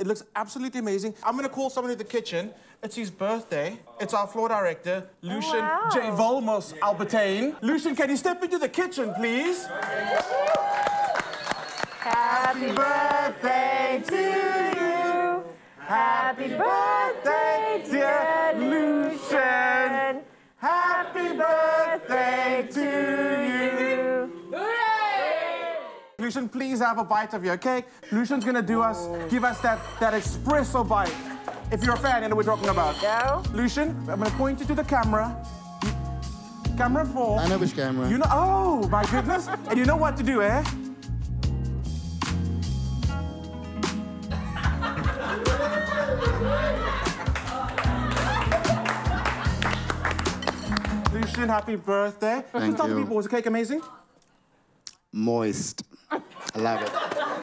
It looks absolutely amazing. I'm gonna call someone in the kitchen. It's his birthday. It's our floor director, Lucian oh, wow. J. Volmos Albertine. Lucian, can you step into the kitchen, please? Happy birthday to you. Happy birthday, dear Lucian. Happy birthday to Lucian, please have a bite of your cake. Lucian's gonna do us, give us that, that Expresso bite. If you're a fan, you know we're talking about. No. Lucian, I'm gonna point you to the camera. Camera four. I know which camera. You know, oh my goodness. and you know what to do, eh? Lucian, happy birthday. Thank Tell the you. people, was the cake amazing? Moist. I love it.